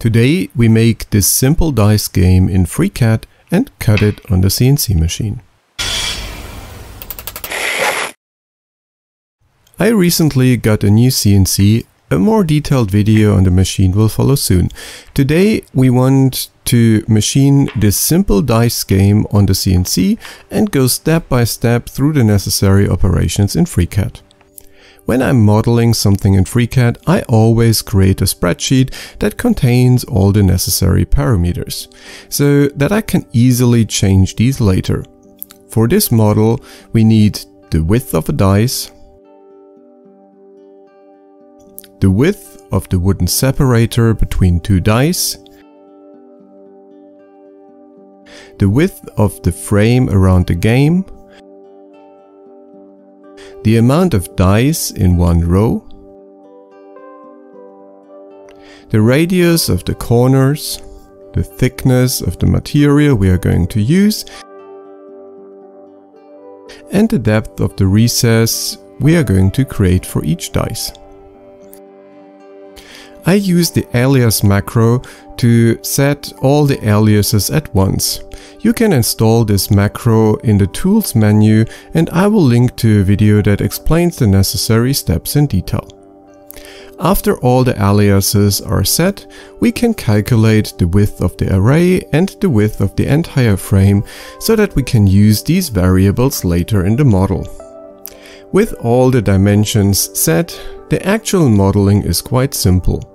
Today we make this simple dice game in FreeCAD and cut it on the CNC machine. I recently got a new CNC, a more detailed video on the machine will follow soon. Today we want to machine this simple dice game on the CNC and go step by step through the necessary operations in FreeCAD. When I'm modeling something in FreeCAD, I always create a spreadsheet that contains all the necessary parameters, so that I can easily change these later. For this model, we need the width of a dice, the width of the wooden separator between two dice, the width of the frame around the game, the amount of dice in one row, the radius of the corners, the thickness of the material we are going to use, and the depth of the recess we are going to create for each dice. I use the alias macro to set all the aliases at once. You can install this macro in the tools menu and I will link to a video that explains the necessary steps in detail. After all the aliases are set, we can calculate the width of the array and the width of the entire frame so that we can use these variables later in the model. With all the dimensions set, the actual modeling is quite simple.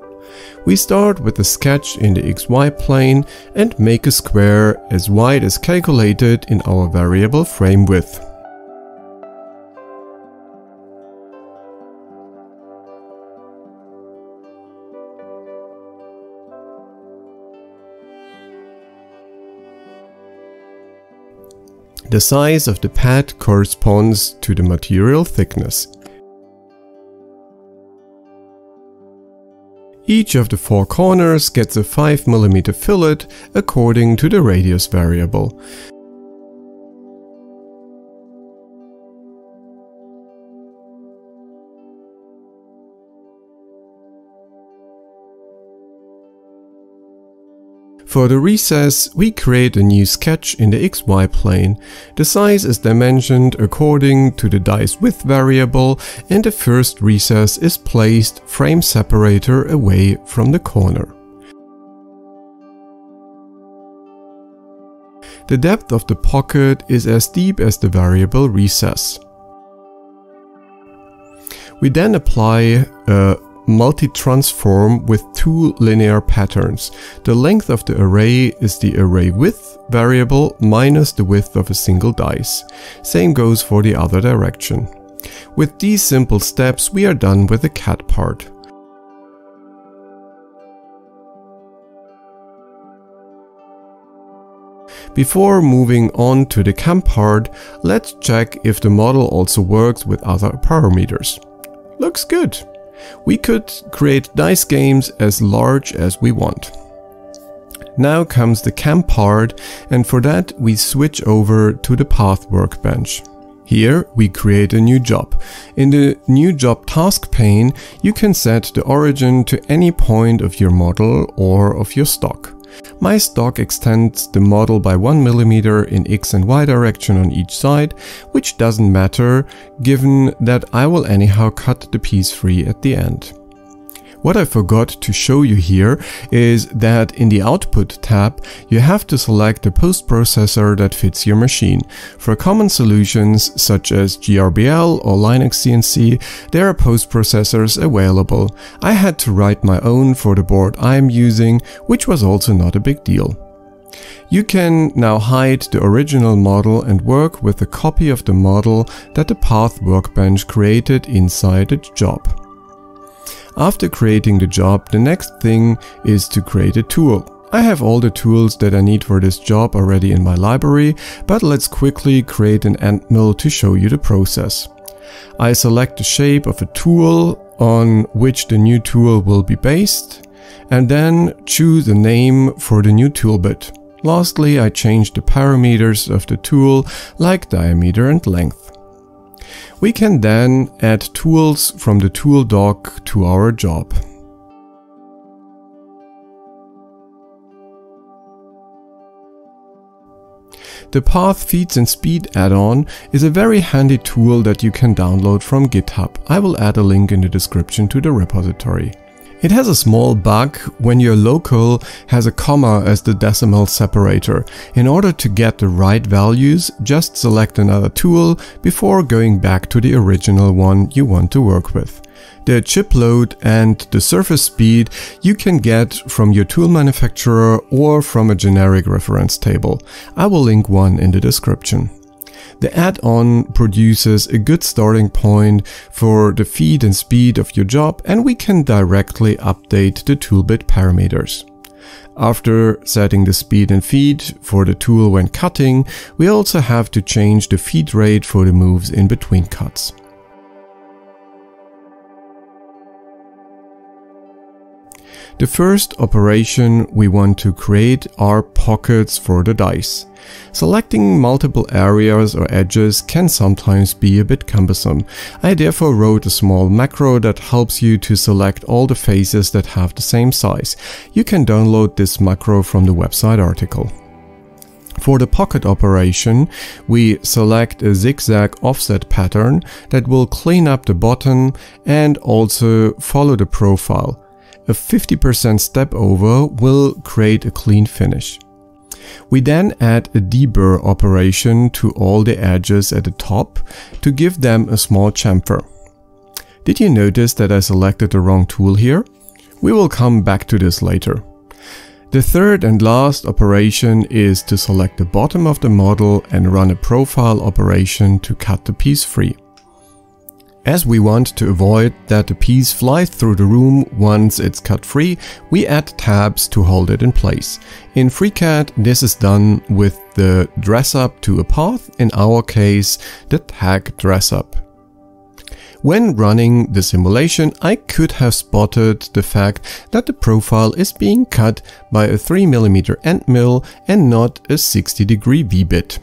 We start with a sketch in the xy plane and make a square as wide as calculated in our variable frame width. The size of the pad corresponds to the material thickness. Each of the four corners gets a 5mm fillet according to the radius variable. For the recess, we create a new sketch in the xy plane. The size is dimensioned according to the dice width variable and the first recess is placed frame separator away from the corner. The depth of the pocket is as deep as the variable recess. We then apply a multi-transform with two linear patterns. The length of the array is the array width variable minus the width of a single dice. Same goes for the other direction. With these simple steps we are done with the CAD part. Before moving on to the CAM part, let's check if the model also works with other parameters. Looks good. We could create dice games as large as we want. Now comes the CAM part and for that we switch over to the path workbench. Here we create a new job. In the new job task pane you can set the origin to any point of your model or of your stock. My stock extends the model by 1mm in x and y direction on each side, which doesn't matter given that I will anyhow cut the piece free at the end. What I forgot to show you here is that in the Output tab, you have to select the post processor that fits your machine. For common solutions such as GRBL or Linux CNC, there are post processors available. I had to write my own for the board I'm using, which was also not a big deal. You can now hide the original model and work with a copy of the model that the Path Workbench created inside the job. After creating the job, the next thing is to create a tool. I have all the tools that I need for this job already in my library, but let's quickly create an end mill to show you the process. I select the shape of a tool on which the new tool will be based, and then choose a name for the new tool bit. Lastly, I change the parameters of the tool like diameter and length we can then add tools from the tool dock to our job. The Path Feeds and Speed add-on is a very handy tool that you can download from GitHub. I will add a link in the description to the repository. It has a small bug when your local has a comma as the decimal separator. In order to get the right values, just select another tool before going back to the original one you want to work with. The chip load and the surface speed you can get from your tool manufacturer or from a generic reference table. I will link one in the description. The add-on produces a good starting point for the feed and speed of your job and we can directly update the toolbit parameters. After setting the speed and feed for the tool when cutting, we also have to change the feed rate for the moves in between cuts. The first operation we want to create are pockets for the dice. Selecting multiple areas or edges can sometimes be a bit cumbersome. I therefore wrote a small macro that helps you to select all the faces that have the same size. You can download this macro from the website article. For the pocket operation, we select a zigzag offset pattern that will clean up the bottom and also follow the profile. A 50% step over will create a clean finish. We then add a deburr operation to all the edges at the top to give them a small chamfer. Did you notice that I selected the wrong tool here? We will come back to this later. The third and last operation is to select the bottom of the model and run a profile operation to cut the piece free. As we want to avoid that the piece flies through the room once it's cut free, we add tabs to hold it in place. In FreeCAD this is done with the dress up to a path, in our case the tag dress up. When running the simulation, I could have spotted the fact that the profile is being cut by a 3mm end mill and not a 60 degree V-bit.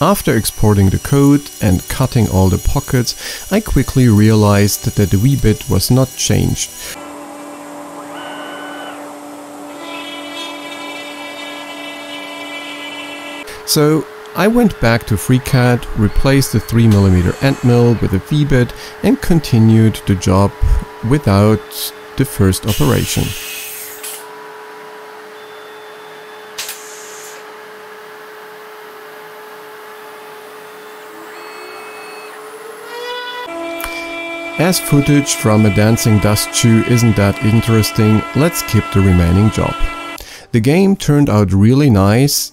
After exporting the code and cutting all the pockets, I quickly realized that the V-bit was not changed. So I went back to FreeCAD, replaced the 3mm end mill with a V-bit and continued the job without the first operation. As footage from a dancing dust shoe isn't that interesting, let's skip the remaining job. The game turned out really nice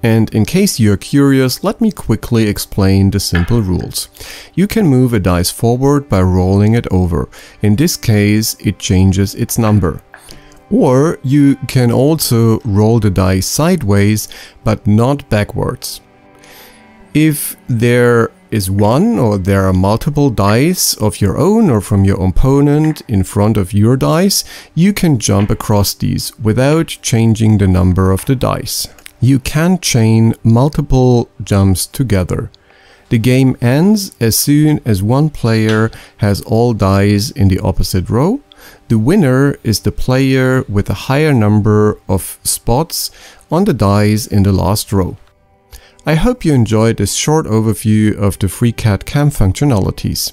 and in case you're curious, let me quickly explain the simple rules. You can move a dice forward by rolling it over. In this case, it changes its number. Or you can also roll the dice sideways, but not backwards. If there is one or there are multiple dice of your own or from your opponent in front of your dice, you can jump across these without changing the number of the dice. You can chain multiple jumps together. The game ends as soon as one player has all dice in the opposite row. The winner is the player with a higher number of spots on the dice in the last row. I hope you enjoyed this short overview of the FreeCAD CAM functionalities.